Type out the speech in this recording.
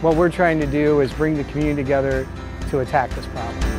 What we're trying to do is bring the community together to attack this problem.